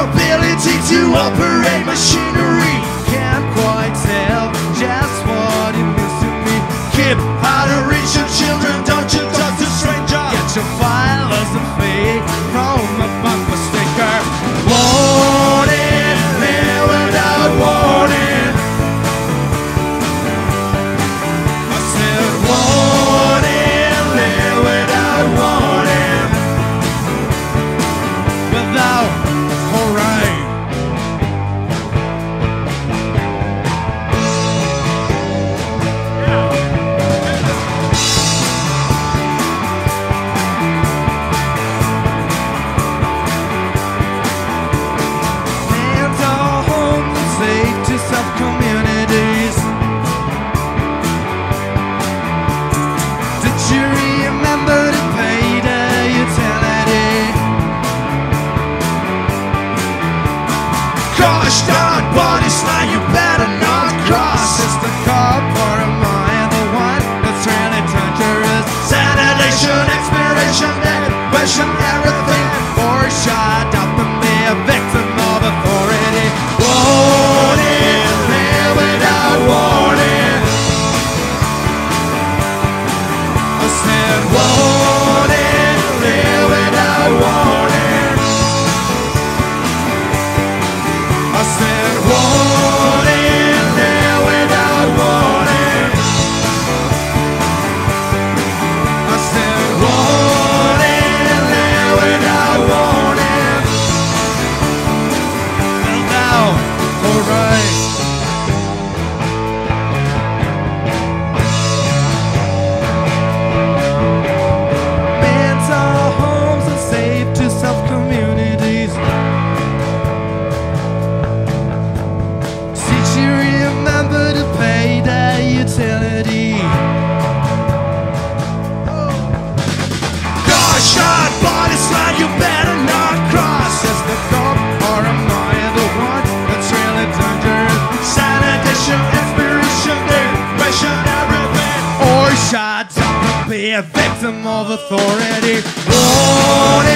ability to operate machinery. Can't quite tell just what it means to me. Keep out of reach Start body slide you back. I don't be a victim of authority. Lord,